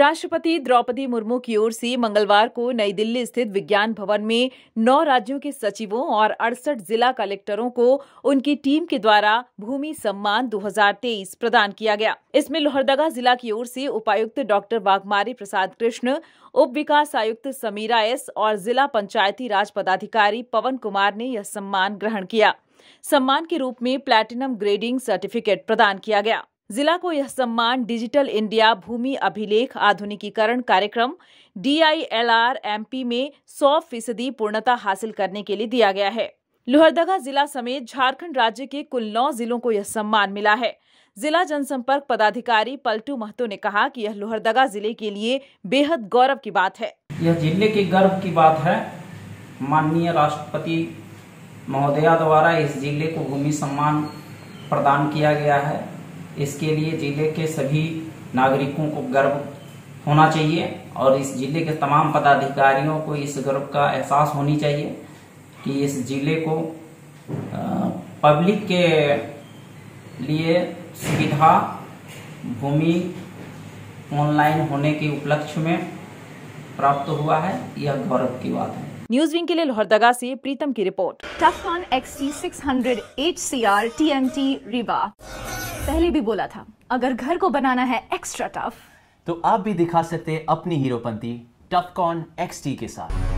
राष्ट्रपति द्रौपदी मुर्मू की ओर से मंगलवार को नई दिल्ली स्थित विज्ञान भवन में नौ राज्यों के सचिवों और अड़सठ जिला कलेक्टरों को उनकी टीम के द्वारा भूमि सम्मान 2023 प्रदान किया गया। इसमें लोहरदगा जिला की ओर से उपायुक्त डॉक्टर बागमारी प्रसाद कृष्ण, उप विकास आयुक्त समीरा एस और जिला पंचायती राज पदाधिकारी पवन कुमार ने यह सम्मान ग्रहण किया। सम्मान के रूप में प्लैटिनम ग्रेडिंग सर्टिफिकेट प्रदान किया गया। जिला को यह सम्मान डिजिटल इंडिया भूमि अभिलेख आधुनिकीकरण कार्यक्रम एमपी में 100 फ़ीसदी पूर्णता हासिल करने के लिए दिया गया है। लोहरदगा जिला समेत झारखंड राज्य के कुल नौ जिलों को यह सम्मान मिला है। जिला जनसंपर्क पदाधिकारी पलटू महतो ने कहा कि यह लोहरदगा ज़िले के लिए बेहद गौरव की बात है। यह ज़िले के गर्व की बात है। माननीय राष्ट्रपति महोदया द्वारा इस ज़िले को भूमि सम्मान प्रदान किया गया है। इसके लिए ज़िले के सभी नागरिकों को गर्व होना चाहिए और इस ज़िले के तमाम पदाधिकारियों को इस गर्व का एहसास होनी चाहिए कि इस ज़िले को पब्लिक के लिए सुविधा भूमि ऑनलाइन होने के उपलक्ष्य में प्राप्त हुआ है। यह गौरव की बात है। न्यूज़ विंग के लिए लोहरदगा से प्रीतम की report. Tufcon X T six hundred H C R T M T Riva. पहले भी बोला था, अगर घर को बनाना है एक्स्ट्रा टफ तो आप भी दिखा सकते हैं अपनी हीरोपंती, टफकॉन एक्सटी के साथ।